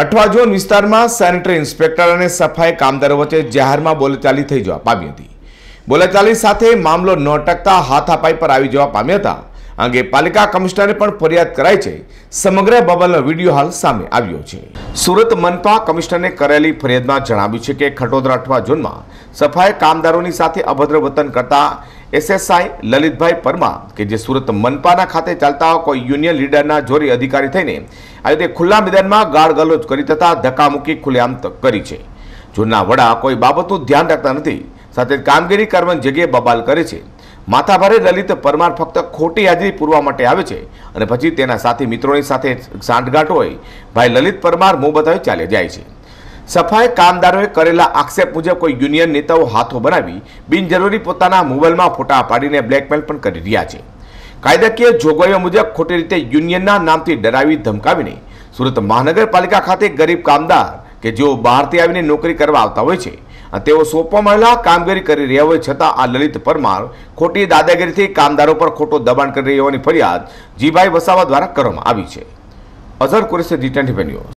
Athwa zone વિસ્તારમાં sanitary inspector અને સફાઈ કામદારો વચ્ચે જાહેરમાં બોલાચાલી થઈ જવા પામી હતી. બોલાચાલી સાથે મામલો ન ટકતા હાથાપાઈ પર આવી જવા પામ્યા હતા. અંગે પાલિકા કમિશનરે પણ ફરિયાદ કરાઈ છે. સમગ્ર બબલનો વીડિયો હાલ સામે આવ્યો છે. સુરત મનપા કમિશનરે કરેલી ફરિયાદમાં જણાવ્યું છે કે ખટોદરા અઠવા ઝોનમાં સફાઈ કામદારોની સાથે અભદ્ર વર્તન કરતા એસએસઆઈ લલિતભાઈ પરમા કે જે સુરત મનપાના ખાતે ચાલતા કોઈ યુનિયન લીડરના જોરી અધિકારી થઈને આ રીતે ખુલ્લા મેદાનમાં ગાળ ગલોચ કરી તથા ધક્કામુક્કી ખુલ્લેઆમ કરી છે. જૂના વડા કોઈ બાબતનું ધ્યાન રાખતા નથી, સાથે કામગીરી કરવાની જગ્યાએ બબાલ કરે છે. માથાભારે લલિત પરમાર ફક્ત ખોટી હાજરી પૂરવા માટે આવે છે અને પછી તેના સાથી મિત્રોની સાથે સાંઠગાંઠ હોય, ભાઈ લલિત પરમાર મોં બતાવી ચાલે જાય છે. સફાઈ કામદારોએ કરેલા આક્ષેપ મુજબ કોઈ યુનિયન નેતાઓ હાથો બનાવી બિનજરૂરી પોતાના મોબાઈલમાં ફોટા પાડીને બ્લેકમેલ પણ કરી રહ્યા છે. કાયદાકીય જોગવાઈઓ મુજબ ખોટી રીતે યુનિયનના નામથી ડરાવી ધમકાવીને સુરત મહાનગરપાલિકા ખાતે ગરીબ કામદાર કે જેઓ બહારથી આવીને નોકરી કરવા આવતા હોય છે તેઓ સોંપવામાં આવેલા કામગીરી કરી રહ્યા હોય છતાં આ લલિત પરમાર ખોટી દાદાગીરીથી કામદારો પર ખોટો દબાણ કરી રહી હોવાની ફરિયાદ જીભાઈ વસાવા દ્વારા કરવામાં આવી છે. Azhar Qureshi G twenty